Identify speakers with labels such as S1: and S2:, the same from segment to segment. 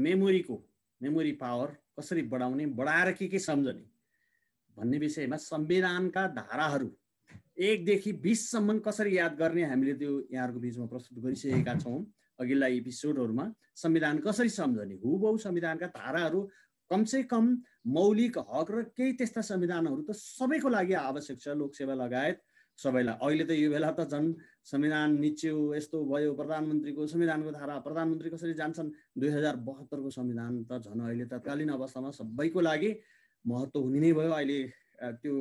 S1: मेमोरीको memory power कसरी बढाउने बढाएर के के सम्झने भन्ने विषयमा संविधानका धाराहरू एकदेखि बिससम्म कसरी याद गर्ने हामीले त्यो यहाँहरूको बिचमा प्रस्तुत गरिसकेका छौँ। अघिल्ला एपिसोडहरूमा संविधान कसरी सम्झने हुबहु संविधानका धाराहरू कमसे कम मौलिक हक र केही त्यस्ता संविधानहरू त सबैको लागि आवश्यक छ। लोकसेवा लगायत सबैलाई अहिले त यो बेला त झन् संविधान निच्यो यस्तो भयो प्रधानमन्त्रीको संविधानको धारा प्रधानमन्त्री कसरी जान्छन्? दुई हजार बहत्तरको संविधान त झन् अहिले तत्कालीन अवस्थामा सबैको लागि महत्त्व हुने नै भयो। अहिले त्यो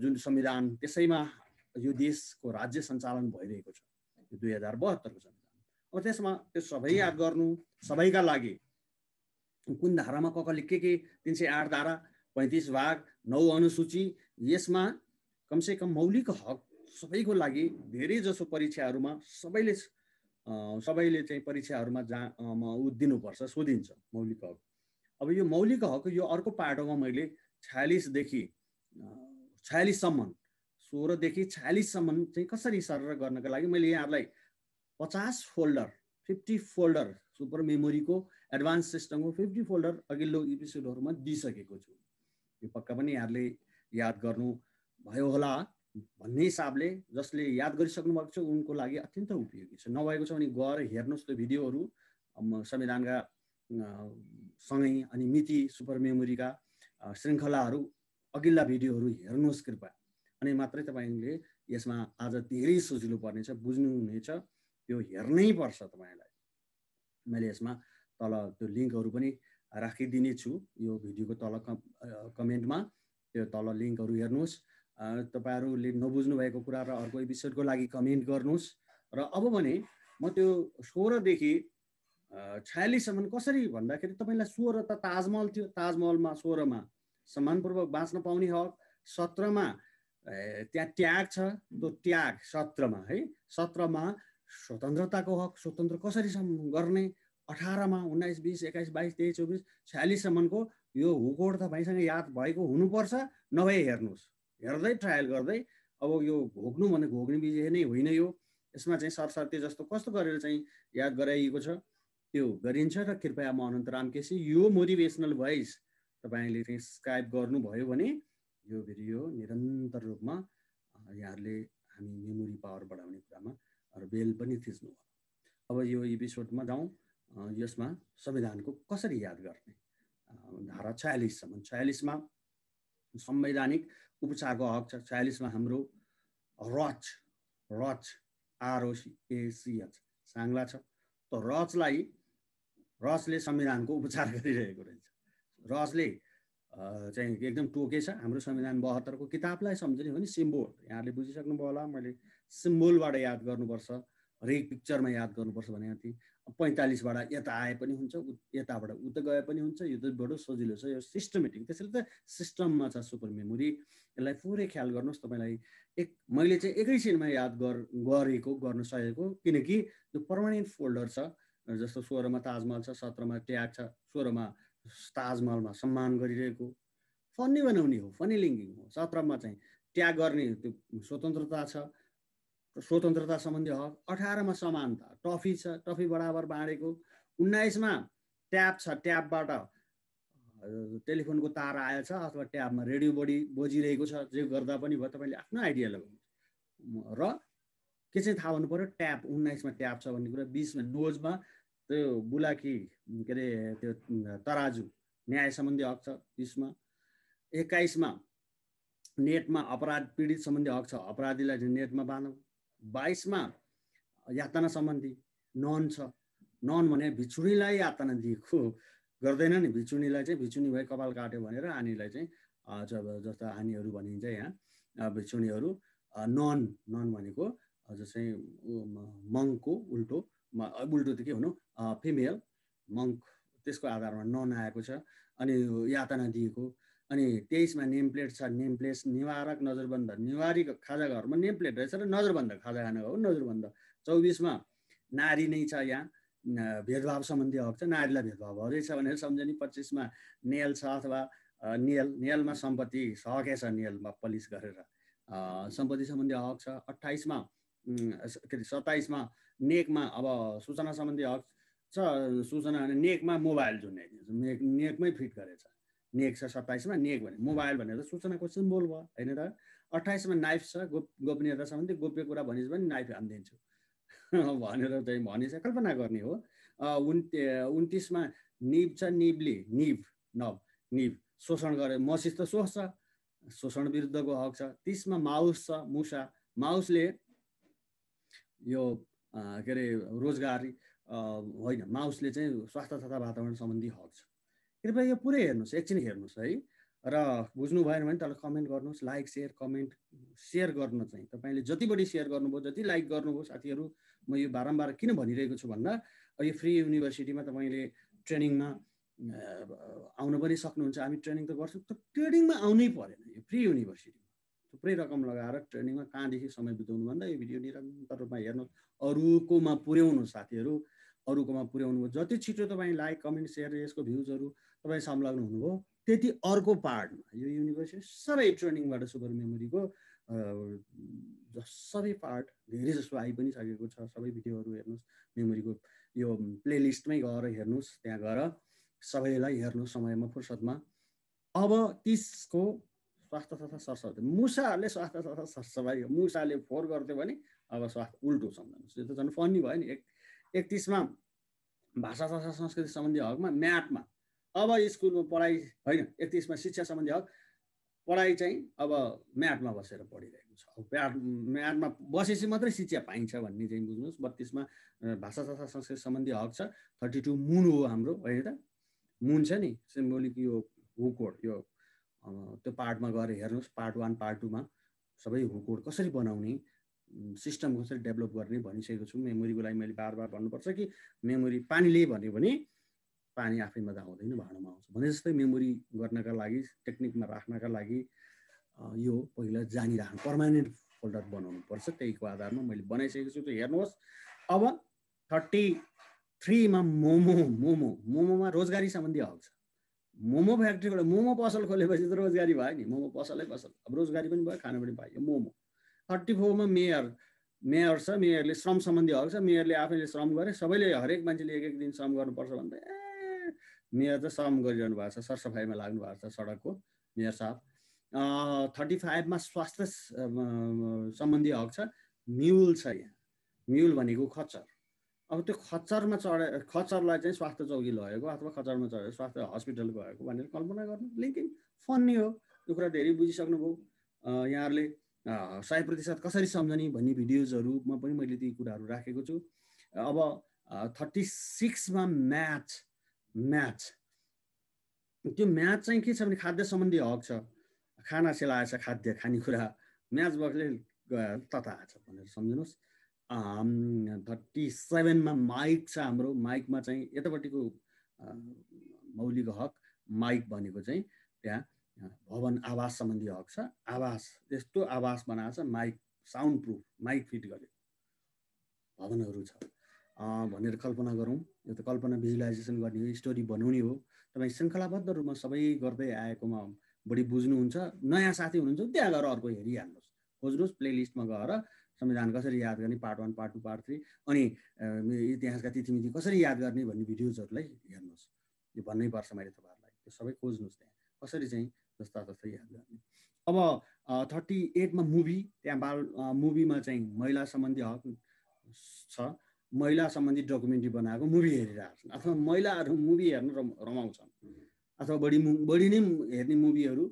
S1: जुन संविधान त्यसैमा यो देशको राज्य सञ्चालन भइरहेको छ। यो दुई हजार बहत्तरको संविधान। अब त्यसमा त्यो सबै याद गर्नु सबैका लागि कुन धारामा ककले के के तिन सय आठ धारा पैँतिस भाग नौ अनुसूची यसमा कमसे कम मौलिक हक सबैको लागि धेरै जसो परीक्षाहरूमा सबैले सबैले चाहिँ परीक्षाहरूमा जहाँ ऊ दिनुपर्छ सोधिन्छ मौलिक हक। अब यो मौलिक हक यो अर्को पाटोमा मैले छयालिसदेखि छयालिससम्म सोह्रदेखि छयालिससम्म चाहिँ कसरी सरर गर्नको लागि मैले यहाँहरूलाई पचास फोल्डर फिफ्टी फोल्डर सुपर मेमोरीको एडभान्स सिस्टमको फिफ्टी फोल्डर अघिल्लो एपिसोडहरूमा दिइसकेको छु। यो पक्का पनि यहाँहरूले याद गर्नु भयो होला भन्ने हिसाबले जसले याद गरिसक्नु भएको छ उनको लागि अत्यन्त उपयोगी छ। नभएको छ भने गएर हेर्नुहोस् त्यो भिडियोहरू संविधानका सँगै अनि मिति सुपर मेमोरीका श्रृङ्खलाहरू अघिल्ला भिडियोहरू हेर्नुहोस् कृपा अनि मात्रै तपाईँले यसमा आज धेरै सजिलो पर्नेछ बुझ्नुहुनेछ त्यो हेर्नै पर्छ तपाईँलाई। मैले यसमा तल त्यो लिङ्कहरू पनि राखिदिने छु यो भिडियोको तल कमेन्टमा त्यो तल लिङ्कहरू हेर्नुहोस्। तपाईँहरूले नबुझ्नु भएको कुरा र अर्को एपिसोडको लागि कमेन्ट गर्नुहोस्। र अब भने म त्यो सोह्रदेखि छयालिससम्म कसरी भन्दाखेरि तपाईँलाई सोह्र त ताजमहल थियो ताजमहलमा सोह्रमा सम्मानपूर्वक बाँच्न पाउने हक। सत्रमा त्यहाँ ट्याग छ त्यो ट्याग सत्रमा है? सत्रमा स्वतन्त्रताको हक स्वतन्त्र कसरी गर्ने? अठारमा उन्नाइस बिस एक्काइस बाइस तेइस चौबिस छयालिससम्मको यो हुकोड तपाईँसँग याद भएको हुनुपर्छ। नभए हेर्नुहोस्। हेर्दै ट्रायल गर्दै अब यो घोक्नु भने घोक्ने विजय नै होइन यो। यसमा चाहिँ सरसर्ती जस्तो कस्तो गरेर चाहिँ याद गराइएको छ त्यो गरिन्छ र कृपया म अनन्तराम केसी यो मोटिभेसनल भोइस तपाईँले चाहिँ स्काइप गर्नुभयो भने यो भिडियो निरन्तर रूपमा यहाँहरूले हामी मेमोरी पावर बढाउने कुरामा र बेल पनि थिच्नु अब यो एपिसोडमा जाउँ यसमा संविधानको कसरी याद गर्ने? धारा छयालिससम्म छयालिसमा संवैधानिक उपचारको हक छ। छयालिसमा हाम्रो रच रच आरओसिएसिएच साङ्ला छ। त रचलाई रचले संविधानको उपचार गरिरहेको रहेछ। रचले चाहिँ एकदम टोकेछ हाम्रो संविधान बहत्तरको किताबलाई सम्झने हो भने सिम्बोल। यहाँले बुझिसक्नुभयो होला। मैले सिम्बोलबाट याद गर्नुपर्छ। हरेक पिक्चरमा याद गर्नुपर्छ भनेको थिएँ। पैँतालिसबाट यता आए पनि हुन्छ यताबाट उता गए पनि हुन्छ यो बडो सजिलो छ यो सिस्टमेटिक त्यसैले त सिस्टममा छ सुपर मेमोरी यसलाई पुरै ख्याल गर्नुहोस् तपाईँलाई। एक मैले चाहिँ एकैछिनमा याद गर गरेको गर्न सकेको किनकि यो पर्मानेन्ट फोल्डर छ जस्तो सोह्रमा ताजमहल छ सत्रमा ट्याग छ सोह्रमा ताजमहलमा सम्मान गरिरहेको। फन्नी बनाउने हो फनी लिङ्किङ हो। सत्रमा चाहिँ ट्याग गर्ने त्यो स्वतन्त्रता छ। स्वतन्त्रता सम्बन्धी हक अठारमा समानता टफी छ टफी बराबर बाँडेको। उन्नाइसमा ट्याब छ ट्याबबाट टेलिफोनको तार आएछ अथवा ट्याबमा रेडियो बढी बजिरहेको छ जे गर्दा पनि भयो तपाईँले आफ्नो आइडिया लगाउनु र के चाहिँ थाहा हुनु पऱ्यो ट्याब उन्नाइसमा ट्याब छ भन्ने कुरा बिसमा डोजमा त्यो बुलाकी के अरे त्यो तराजु न्याय सम्बन्धी हक छ बिसमा। एक्काइसमा नेटमा अपराध पीडित सम्बन्धी हक छ अपराधीलाई नेटमा बाँधौँ। बाइसमा यातना सम्बन्धी नन छ। नन भने भिचुडीलाई यातना दिएको गर्दैन नि। भिचुनीलाई चाहिँ भिचुनी भए कपाल काट्यो भनेर हानीलाई चाहिँ जस्तो हानीहरू भनिन्छ यहाँ भिचुनीहरू नन नन भनेको जस्तै मङ्कको उल्टो उल्टो त के हुनु? फिमेल मङ्क त्यसको आधारमा नन आएको छ। अनि यातना दिएको अनि तेइसमा नेम प्लेट छ नेम प्लेट निवारक नजरबन्द निवारी खाजा घरमा नेम प्लेट रहेछ र नजरबन्द खाजा खाना हो नजरबन्द। चौबिसमा नारी नै छ यहाँ भेदभाव सम्बन्धी हक छ नारीलाई भेदभाव हरेछ भनेर सम्झने। पच्चिसमा नेल छ अथवा नेल नेलमा सम्पत्ति सकेछ नेलमा पलिस गरेर। सम्पत्ति सम्बन्धी हक छ। अठाइसमा के अरे सत्ताइसमा नेकमा अब सूचना सम्बन्धी हक सूचना भने नेकमा मोबाइल झुन्याइदिन्छ नेक नेकमै फिट गरेछ। नेक छ सत्ताइसमा नेक भने मोबाइल भनेर सूचनाको सिम्बोल भयो होइन त? अठाइसमा नाइफ छ गोप गोपनीयता सम्बन्धी गोप्य कुरा भनिन्छ भने नाइफ हानिदिन्छु। भनेर चाहिँ भनेछ कल्पना गर्ने हो। उन्ति उन्तिसमा निब छ निबले निब नब निब शोषण गरे मसिस त सोच्छ शोषण विरुद्धको हक छ। तिसमा माउस छ मुसा माउसले यो के अरे रोजगारी होइन माउसले चाहिँ स्वास्थ्य तथा वातावरण सम्बन्धी हक छ। कृपया यो पुरै हेर्नुहोस् एकछिन हेर्नुहोस् है। र बुझ्नु भएन भने तपाईँलाई कमेन्ट गर्नुहोस् लाइक सेयर कमेन्ट सेयर गर्न चाहिँ। तपाईँले जति बढी सेयर गर्नुभयो जति लाइक गर्नुभयो साथीहरू म यो बारम्बार किन भनिरहेको छु भन्दा यो फ्री युनिभर्सिटीमा तपाईँले ट्रेनिङमा आउन पनि सक्नुहुन्छ। हामी ट्रेनिङ त गर्छौँ तर ट्रेनिङमा आउनै परेन यो फ्री युनिभर्सिटीमा। थुप्रै रकम लगाएर ट्रेनिङमा कहाँदेखि समय बिताउनु भन्दा यो भिडियो निरन्तर रूपमा हेर्नुहोस् अरूकोमा पुर्याउनु साथीहरू। अरूकोमा पुर्याउनु जति छिटो तपाईँ लाइक कमेन्ट सेयर यसको भ्युजहरू तपाईँ संलग्न हुनुभयो त्यति अर्को पार्टमा यो युनिभर्सिटी सबै ट्रेनिङबाट सुपर मेमोरीको सबै पार्ट धेरै जस्तो आइ पनि सकेको छ। सबै भिडियोहरू हेर्नुहोस् मेमोरीको यो प्लेलिस्टमै गएर हेर्नुहोस् त्यहाँ गएर सबैलाई हेर्नु समयमा फुर्सदमा। अब तिसको स्वास्थ्य तथा सरसफाइ मुसाहरूले स्वास्थ्य तथा सरसफाइ मुसाले फोहोर गर्थ्यो भने अब स्वास्थ्य उल्टो सम्झाउनुहोस् यो त झन् फन्नी भयो नि। एक एकतिसमा भाषा तथा संस्कृति सम्बन्धी हकमा म्याथमा अब स्कुलमा पढाइ होइन एकतिसमा शिक्षा सम्बन्धी हक पढाइ चाहिँ अब म्याथमा बसेर पढिरहेको छ। म्याथ म्याथमा बसेपछि मात्रै शिक्षा पाइन्छ भन्ने चाहिँ बुझ्नुहोस्। बत्तिसमा भाषा तथा संस्कृति सम्बन्धी हक छ। थर्टी टू मुन हो हाम्रो होइन त? मुन छ नि सिम्बोलिक यो हुकोड यो त्यो पार्टमा गएर हेर्नुहोस् पार्ट वान पार्ट टूमा सबै हुकोड कसरी बनाउने? सिस्टम कसरी डेभलप गर्ने भनिसकेको छु। मेमोरीको लागि मैले बार बार भन्नुपर्छ कि मेमोरी पानीले भन्यो भने पानी आफैमा त आउँदैन भाँडोमा आउँछ। भने जस्तै मेमोरी गर्नका लागि टेक्निकमा राख्नका लागि यो पहिला जानिराख्नु पर्मानेन्ट फोल्डर बनाउनु पर्छ त्यहीको आधारमा मैले बनाइसकेको छु। त्यो हेर्नुहोस्। अब थर्टी थ्रीमा मोमो मोमो मोमोमा रोजगारी सम्बन्धी हक छ। मोमो फ्याक्ट्रीबाट मोमो पसल खोलेपछि त रोजगारी भयो नि। मोमो पसलै पसल। अब रोजगारी पनि भयो खाना पनि पाइयो। मोमो। थर्टी फोरमा मेयर मेयर छ मेयरले श्रम सम्बन्धी हक छ मेयरले आफैले श्रम गरे सबैले हरेक मान्छेले एक एक दिन श्रम गर्नुपर्छ भन्दा ए मेयर त श्रम गरिरहनु भएको छ सरसफाइमा लाग्नु भएको छ सडकको मेयर साहब। थर्टी फाइभमा स्वास्थ्य सम्बन्धी हक छ म्युल छ यहाँ। म्युल भनेको खच्चर। अब त्यो खच्चरमा चढे खच्चरलाई चाहिँ स्वास्थ्य चौकी लगेको अथवा खच्चरमा चढेर स्वास्थ्य हस्पिटल गएको भनेर कल्पना गर्नु लेकिन फन्नी हो त्यो कुरा धेरै बुझिसक्नुभयो। यहाँहरूले सय प्रतिशत कसरी सम्झने भन्ने भिडियोजहरूमा पनि मैले ती कुराहरू राखेको छु। अब थर्टी सिक्समा म्याच म्याच। त्यो म्याच चाहिँ के छ भने खाद्य सम्बन्धी हक छ। खाना सेलाएछ खाद्य खानेकुरा। म्याच बक्सले तथा छ भनेर सम्झिनुहोस्। थर्टी सेभेनमा माइक छ हाम्रो। माइकमा चाहिँ यतापट्टिको मौलिक हक माइक भनेको चाहिँ त्यहाँ। भवन आवास सम्बन्धी हक छ। आवास यस्तो आवास बनाएको छ mic sound proof mic fit गरेको भवनहरू छ। भनेर कल्पना गरौँ। यो त कल्पना भिजुलाइजेसन गर्ने हो स्टोरी बनाउने हो। तपाईँ श्रृङ्खलाबद्ध रूपमा सबै गर्दै आएकोमा बढी बुझ्नुहुन्छ। नयाँ साथी हुनुहुन्छ त्यहाँ गएर अर्को हेरिहाल्नुहोस्। खोज्नुहोस् प्लेलिस्टमा गएर संविधान कसरी याद गर्ने part one part two part three अनि इतिहासका तिथिमिति कसरी याद गर्ने भन्ने भिडियोजहरूलाई हेर्नुहोस्। यो भन्नै पर्छ मैले तपाईँहरूलाई। त्यो सबै खोज्नुहोस् त्यहाँ। कसरी चाहिँ जस्ता जस्तै याद गर्ने अब थर्टी एटमा मुभी त्यहाँ बाल मुभीमा चाहिँ महिला सम्बन्धी हक छ। महिला सम्बन्धी डकुमेन्ट्री बनाएको मुभी हेरिरहेको छन्। अथवा महिलाहरू मुभी हेर्न रम रमाउँछन्। अथवा बढी बढी नै हेर्ने मुभीहरू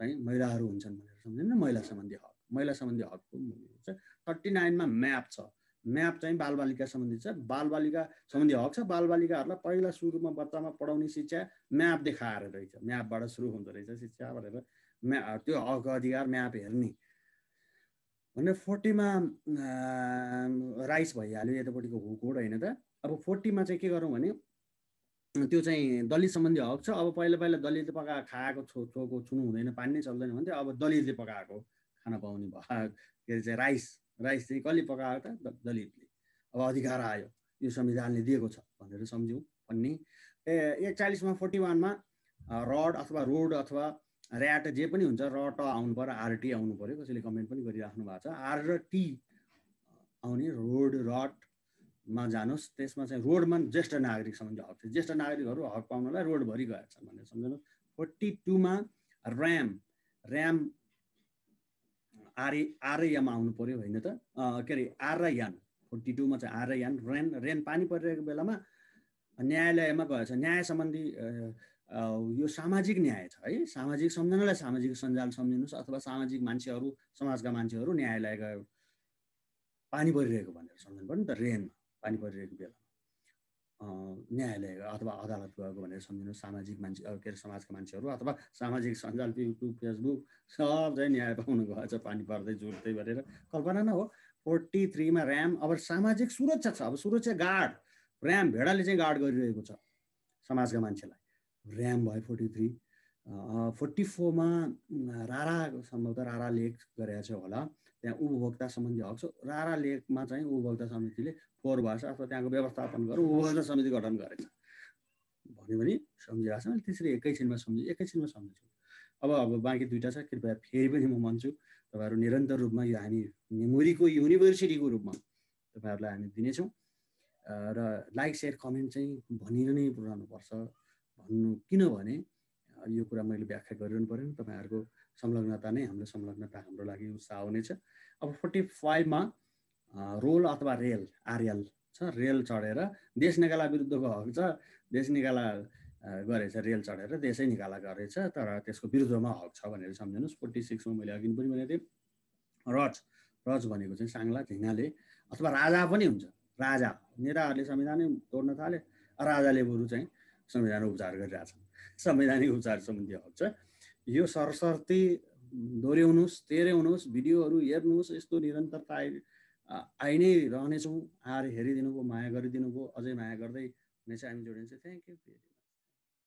S1: चाहिँ महिलाहरू हुन्छन् भनेर सम्झिनु महिला सम्बन्धी हक। महिला सम्बन्धी हकको मुभी हुन्छ। थर्टी नाइनमा म्याप छ। म्याप चाहिँ बालबालिका सम्बन्धी छ। बालबालिका सम्बन्धी हक छ। बालबालिकाहरूलाई पहिला सुरुमा बच्चामा पढाउने शिक्षा म्याप देखाएर रहेछ। म्यापबाट सुरु हुँदो रहेछ शिक्षा भनेर म्या त्यो हक अधिकार म्याप हेर्ने। भने फोर्टीमा राइस भइहाल्यो। यतापट्टिको हुकोड होइन त। अब फोर्टीमा चाहिँ के गरौँ भने त्यो चाहिँ दलित सम्बन्धी हक छ। अब पहिला पहिला दलितले पकाएको खाएको छो छोको छुनु हुँदैन पानी नै चल्दैन भन्थ्यो। अब दलितले पकाएको खाना पाउने भयो के अरे चाहिँ राइस। राइस चाहिँ कसले पकाएको त दलितले। अब अधिकार आयो। यो संविधानले दिएको छ भनेर सम्झ्यौँ भन्ने। ए एकचालिसमा फोर्टी वानमा रड अथवा रोड अथवा ऱ्याट जे पनि हुन्छ र ट आउनु पऱ्यो आरटी आउनु पऱ्यो कसैले कमेन्ट पनि गरिराख्नु भएको छ। आर र टी आउने रोड रड मा जानुहोस्। त्यसमा चाहिँ रोडमा ज्येष्ठ नागरिक सम्बन्धी हक छ। ज्येष्ठ नागरिकहरू हक पाउनलाई रोडभरि गएका छन् भनेर सम्झनुहोस्। फोर्टी टूमा ऱ्याम। ऱ्याम आर्य आर्यमा आउनु पऱ्यो होइन त? के अरे आर्ययान फोर्टी टूमा चाहिँ आर्ययान रेन रेन पानी परिरहेको बेलामा न्यायालयमा गएछ। न्याय सम्बन्धी यो सामाजिक न्याय छ है? सामाजिक सम्झनालाई सामाजिक सञ्जाल सम्झिनुहोस् अथवा सामाजिक मान्छेहरू समाजका मान्छेहरू न्यायालय गयो पानी परिरहेको भनेर सम्झनु पर्यो नि त रेनमा पानी परिरहेको बेलामा। न्यायालय अथवा अदालत गएको भनेर सम्झिनुहोस्। सामाजिक मान्छे के अरे समाजका मान्छेहरू अथवा सामाजिक सञ्जाल युट्युब फेसबुक सब चाहिँ न्याय पाउनु गएछ पानी पर्दै जोड्दै गरेर कल्पना न हो फोर्टी थ्रीमा ऱ्याम अब सामाजिक सुरक्षा छ। अब सुरक्षा गार्ड ऱ्याम भेडाले चाहिँ गार्ड गरिरहेको छ समाजका मान्छेलाई। ऱ्याम भयो फोर्टी थ्री। फोर्टी फोरमा रारा सम्भवतः रारा लेख गरेको छ होला। त्यहाँ उपभोक्ता सम्बन्धी हक छ। रारा लेखमा चाहिँ उपभोक्ता समितिले फोहोर भएछ अथवा त्यहाँको व्यवस्थापन गरेर उपभोक्ता समिति गठन गरेछ। भन्यो भने सम्झिरहेको छ त्यसरी एकैछिनमा सम्झి एकैछिनमा सम्झिन्छु। अब अब बाँकी दुइटा छ कृपया फेरि पनि म भन्छु तपाईँहरू निरन्तर रूपमा यो हामी मेमोरीको युनिभर्सिटीको रूपमा तपाईँहरूलाई हामी दिनेछौँ। र लाइक सेयर कमेन्ट चाहिँ भनिर नै पुऱ्याउनुपर्छ भन्नु किनभने यो कुरा मैले व्याख्या गरिरहनु पऱ्यो तपाईँहरूको संलग्नता नै हाम्रो संलग्नता हाम्रो लागि उत्साह हुनेछ अब फोर्टी फाइभमा रोल अथवा रेल आरएल छ रेल चढेर देश निकाला विरुद्धको हक छ देश निकाला गरेछ रेल चढेर देशै निकाला गरेछ तर त्यसको विरुद्धमा हक छ भनेर सम्झिनुहोस्। फोर्टी सिक्समा मैले अघि पनि भनेको थिएँ। रज रज भनेको चाहिँ साङ्ला झिङ्गाले अथवा राजा पनि हुन्छ। राजा नेताहरूले संविधानै तोड्न थाले। राजाले बरु चाहिँ संविधान उपचार गरिरहेछन्। संवैधानिक उपचार सम्बन्धी हक छ। यो सरसर्ती दोहोऱ्याउनुहोस् तेह्रयाउनुहोस् भिडियोहरू हेर्नुहोस् यस्तो निरन्तरता आइ आइ नै रहनेछौँ। आएर हेरिदिनु भयो माया गरिदिनु भयो अझै माया गर्दै हुनेछ। हामी जोडिन्छ। Thank you